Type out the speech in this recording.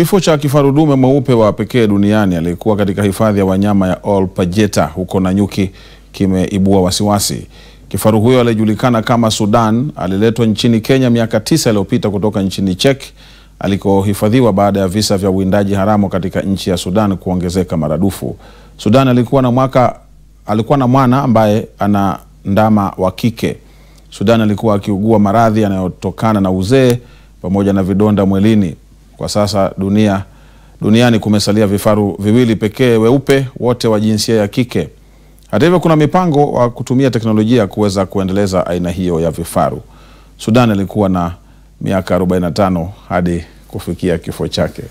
Kifo cha kifaru dume mweupe wa pekee duniani aliyekuwa katika hifadhi ya wanyama ya Ol Pejeta huko Nanyuki kimeibua wasiwasi. Kifaru huyo aliyejulikana kama Sudan aliletwa nchini Kenya miaka tisa iliyopita kutoka nchini Czech alikohifadhiwa baada ya visa vya uwindaji haramu katika nchi ya Sudan kuongezeka maradufu. Sudan alikuwa na mwaka alikuwa na mwana ambaye ana ndama wa kike. Sudan alikuwa akiugua maradhi yanayotokana na uzee pamoja na vidonda mwilini. Kwa sasa dunia duniani kumesalia vifaru viwili pekee weupe, wote wa jinsia ya kike. Hata hivyo, kuna mipango wa kutumia teknolojia kuweza kuendeleza aina hiyo ya vifaru. Sudan alikuwa na miaka 45 hadi kufikia kifo chake.